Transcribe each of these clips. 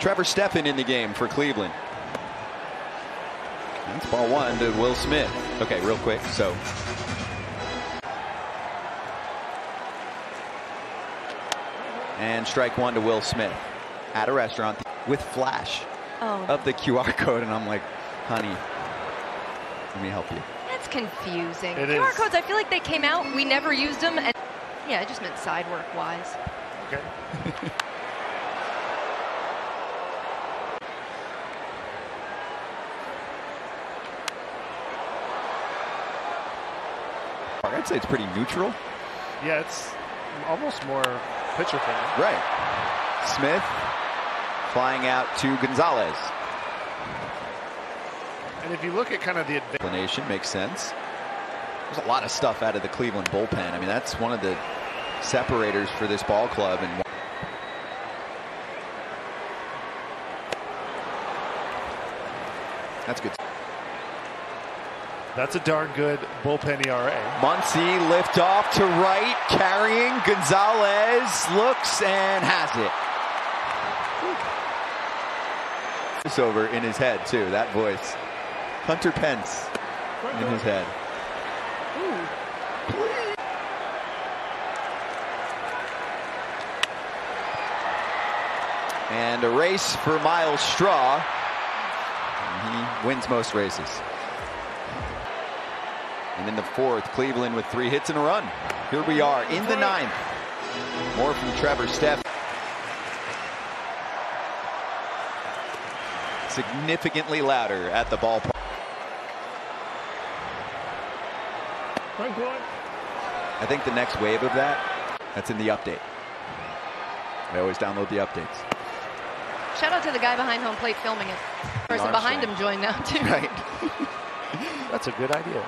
Trevor Stephan in the game for Cleveland. That's ball one to Will Smith. Okay, real quick. So. And strike one to Will Smith at a restaurant with flash Oh, of the QR code. And I'm like, honey, let me help you. that's confusing. It QR is. codes, I feel like they came out, we never used them, and yeah, it just meant side work wise. Okay. I'd say it's pretty neutral. Yeah, it's almost more pitcher friendly. Right. Smith flying out to Gonzalez. And if you look at kind of the. Explanation makes sense. There's a lot of stuff out of the Cleveland bullpen. I mean, that's one of the separators for this ball club. And that's good. That's a darn good bullpen ERA. Muncy lift off to right, carrying Gonzalez looks and has it. Over in his head too. That voice, Hunter Pence in his head. And a race for Myles Straw. He wins most races. And in the fourth, Cleveland with three hits and a run. Here we are in the ninth. More from Trevor Steph. Significantly louder at the ballpark. I think the next wave of that, that's in the update. I always download the updates. Shout out to the guy behind home plate filming it. Person behind him joined now too. Right. That's a good idea.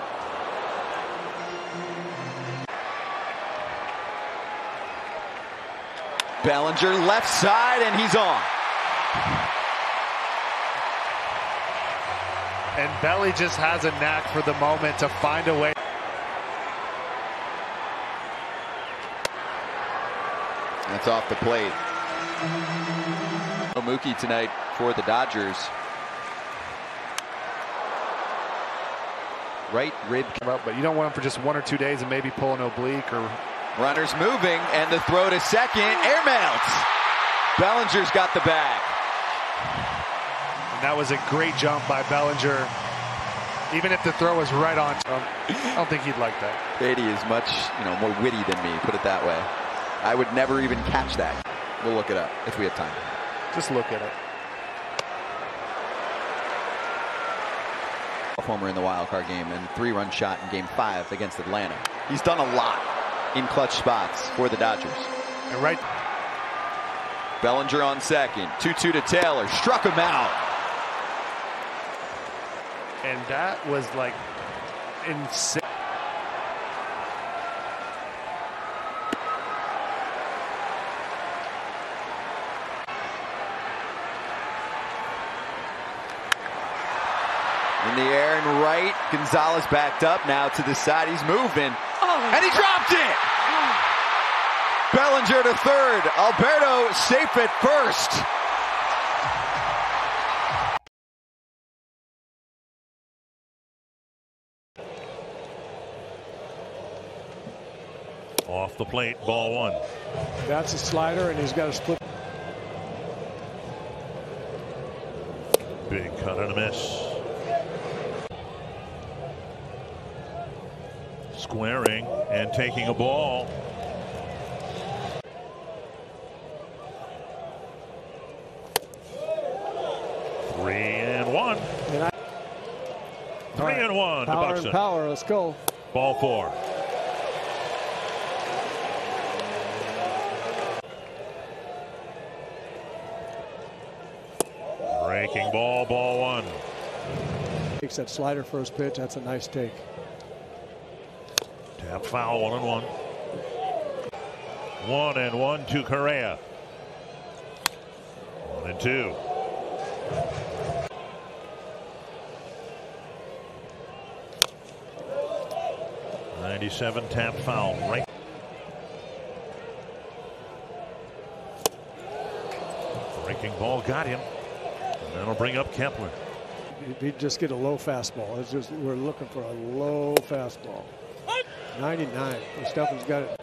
Bellinger left side and he's on. And Belly just has a knack for the moment to find a way. That's off the plate. Mookie tonight for the Dodgers. Right rib Up, but you don't want him for just one or two days and maybe pull an oblique or runners moving and the throw to second airmails. Bellinger's got the bag. And that was a great jump by Bellinger. Even if the throw was right on, um, I don't think he'd like that. Beatty is much, you know, more witty than me, put it that way. I would never even catch that. We'll look it up if we have time. Just look at it. A homer in the wild card game and three-run shot in game five against Atlanta. He's done a lot in clutch spots for the Dodgers. And right, Bellinger on second. 2-2 to Taylor. Struck him out. and that was like insane. In the air and right. Gonzalez backed up now to the side. He's moving. Oh, And he dropped it. Bellinger to third. Alberto safe at first. Off the plate, ball one. That's a slider, and he's got a split. Big cut and a miss. Squaring and taking a ball. Three and one. And I, Three and one to power and power. Let's go. Ball four. Breaking ball, ball one. Takes that slider first pitch. That's a nice take. Foul, one and one. One and one to Correa. One and two. Ninety-seven tap foul right. Breaking ball got him. And that'll bring up Kepler. He'd just get a low fastball. It's just we're looking for a low fastball. 99. Stephan's got it.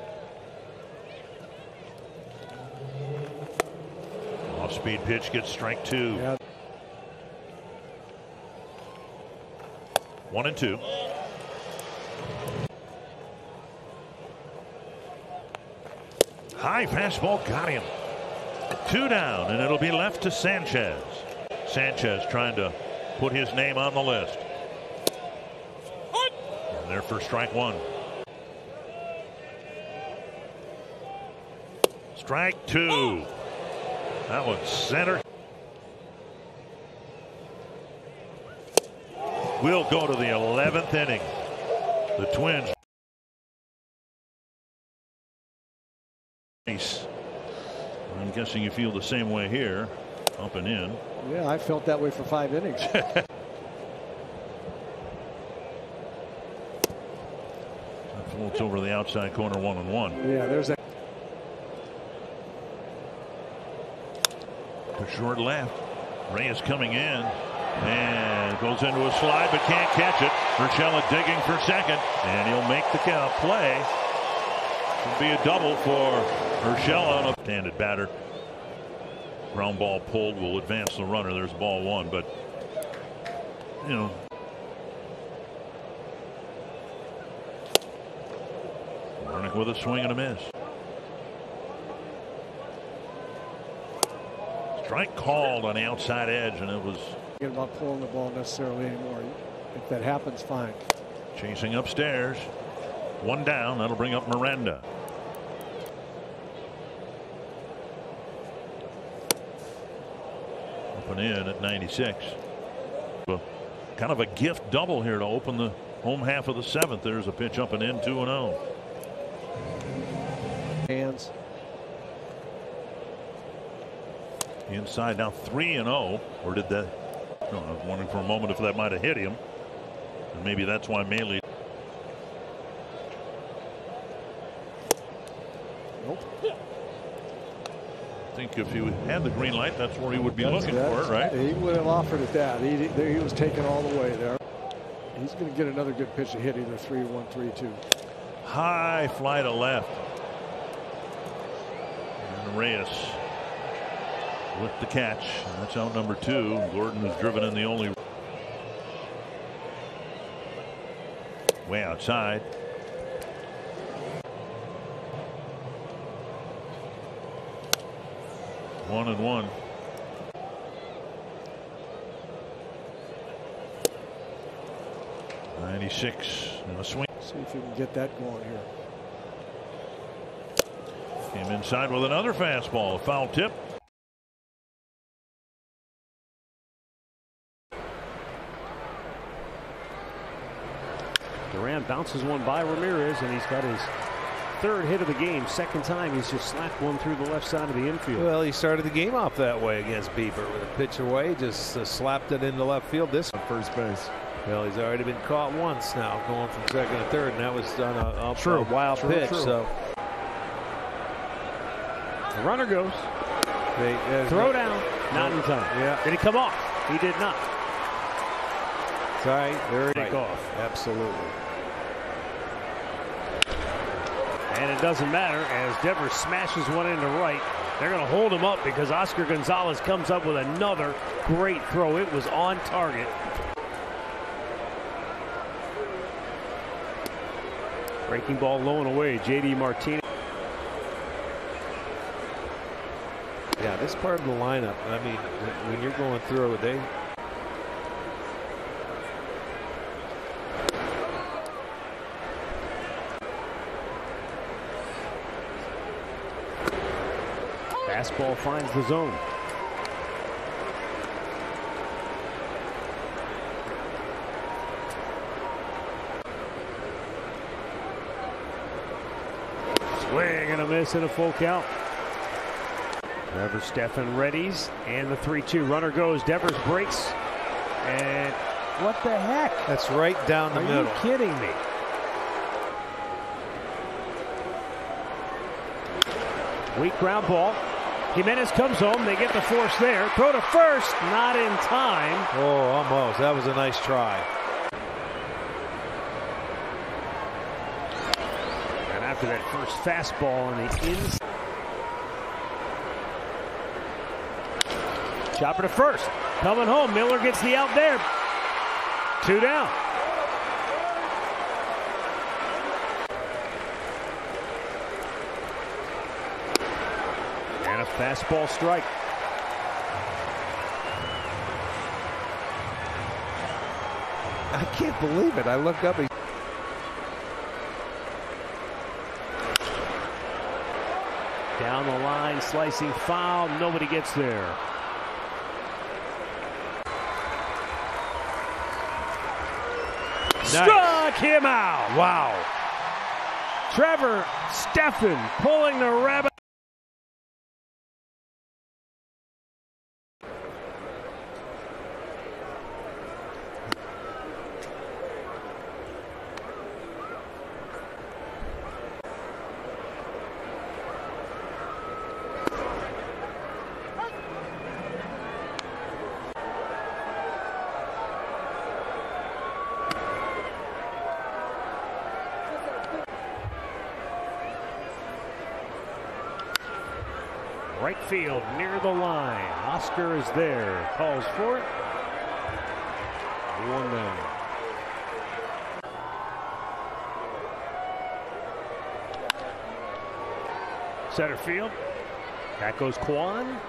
Off speed pitch gets strike two. Yeah, One and two. High fastball got him. Two down, and it'll be left to Sanchez. Sanchez trying to put his name on the list. And there for strike one. Strike two. That was center. We'll go to the 11th inning. The Twins. Nice. I'm guessing you feel the same way here. Up and in. yeah, I felt that way for five innings. That floats over the outside corner one and one. yeah, there's that. Short left. Reyes coming in. And goes into a slide but can't catch it. Urshela digging for second. And he'll make the play. It'll be a double for Urshela standard batter. Ground ball pulled will advance the runner. There's ball one, but you know. With a swing and a miss. Strike called on the outside edge, and it was Forget about pulling the ball necessarily anymore. If that happens, fine. chasing upstairs. One down. That'll bring up Miranda. Up and in at 96. Well, kind of a gift double here to open the home half of the seventh. There's a pitch up and in 2 and oh. 0. Hands. Inside now 3 and 0. Or did that? No, I was wondering for a moment if that might have hit him. And maybe that's why Maley Nope. I think if he had the green light, that's where he would be That's- looking for it, right? He would have offered it that. He, there he was taken all the way there. He's going to get another good pitch to hit either 3 1 3 2. High fly to left. And Reyes with the catch. And that's out number two. Gordon has driven in the only way outside. One and one. Ninety-six and a swing. See if you can get that going here. Came inside with another fastball. A foul tip. Bounces one by Ramirez, and he's got his third hit of the game. Second time he's just slapped one through the left side of the infield. Well, he started the game off that way against Bieber with a pitch away, just uh, slapped it into left field. This on first base. Well, he's already been caught once now, going from second to third, and that was on a, a, True. a wild True, pitch. true. So the runner goes. they uh, Throw down. Not in time. Yeah. Did he come off? He did not. Sorry, there Take off. Absolutely. And it doesn't matter as Devers smashes one into right. They're going to hold him up because Oscar Gonzalez comes up with another great throw. It was on target. Breaking ball low and away. J.D. Martinez. Yeah, this part of the lineup. I mean, when- you're going through it, they Fastball finds the zone. Swing and a miss and a full count. Devers Stephan readies and the 3-2 runner goes. Devers breaks and what the heck? that's right down the Are middle. you kidding me? Weak ground ball. Jimenez comes home. They get the force there. Throw to first. Not in time. Oh, almost. That was a nice try. And after that first fastball on the inside. Chopper to first. Coming home. Miller gets the out there. Two down. Fastball strike. I can't believe it. I looked up. He Down the line, slicing foul. Nobody gets there. Struck him out. Wow. Trevor Stephan pulling the rabbit. Field near the line. Oscar is there. Calls for it. One down. Center field. That goes Kwan.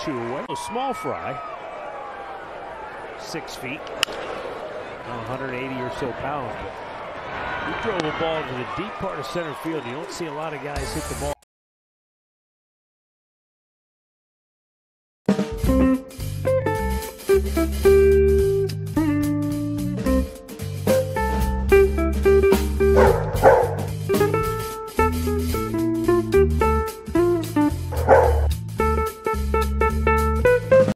Two away. A small fry. Six feet. 180 or so pounds. He drove a ball to the deep part of center field. You don't see a lot of guys hit the ball.